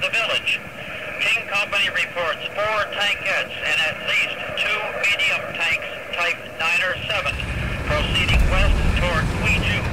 the village. King Company reports four tankettes and at least two medium tanks Type 9 or 7 proceeding west toward Quiju.